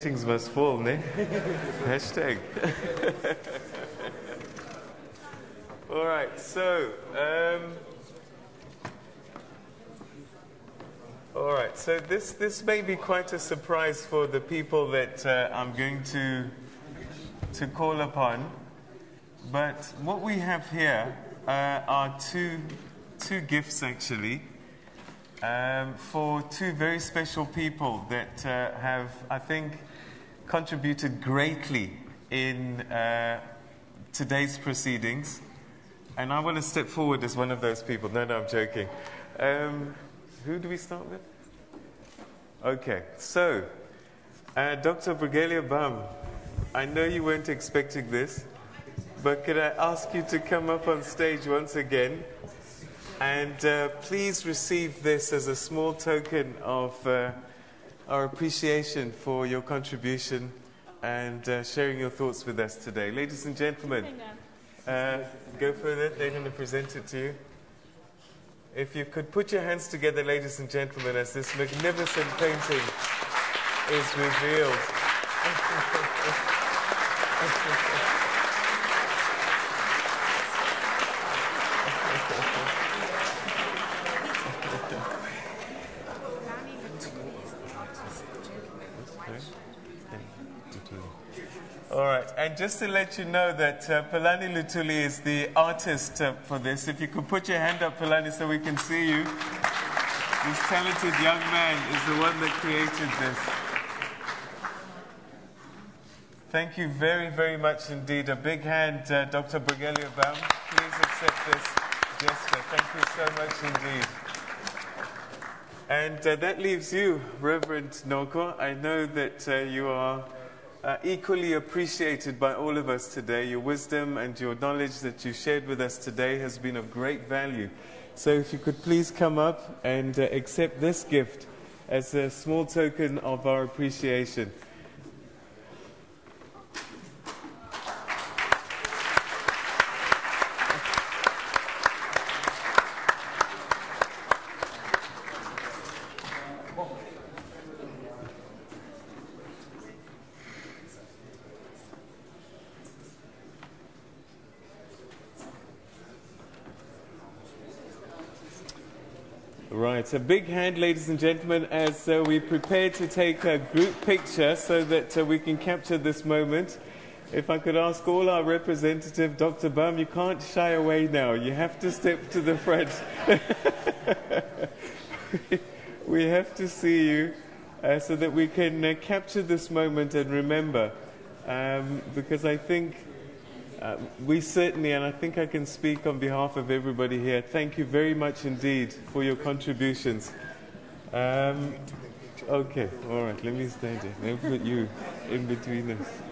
Things must fall, ne? Hashtag. All right, so, um, all right, so this, this may be quite a surprise for the people that uh, I'm going to, to call upon. But what we have here uh, are two, two gifts actually um, for two very special people that uh, have, I think, contributed greatly in uh, today's proceedings. And I want to step forward as one of those people. No, no, I'm joking. Um, who do we start with? Okay, so uh, Dr. Brigalia Bam, I know you weren't expecting this, but could I ask you to come up on stage once again? And uh, please receive this as a small token of uh, our appreciation for your contribution and uh, sharing your thoughts with us today. Ladies and gentlemen, uh, go further. They're going to present it to you. If you could put your hands together, ladies and gentlemen, as this magnificent painting is revealed. All right, and just to let you know that uh, Luthuli is the artist uh, for this. If you could put your hand up, Philani, so we can see you. This talented young man is the one that created this. Thank you very, very much indeed. A big hand, uh, Dr. Brigalia Bam. Please accept this gesture. Thank you so much indeed. And uh, that leaves you, Reverend Noko. I know that uh, you are uh, equally appreciated by all of us today. Your wisdom and your knowledge that you shared with us today has been of great value. So, if you could please come up and uh, accept this gift as a small token of our appreciation. Right, a big hand, ladies and gentlemen, as uh, we prepare to take a group picture so that uh, we can capture this moment. If I could ask all our representative, Dr. Bam, you can't shy away now. You have to step to the front. we have to see you uh, so that we can uh, capture this moment and remember. Um, because I think uh, we certainly, and I think I can speak on behalf of everybody here, thank you very much indeed for your contributions. Um, okay, all right, let me stand here. Let me put you in between us.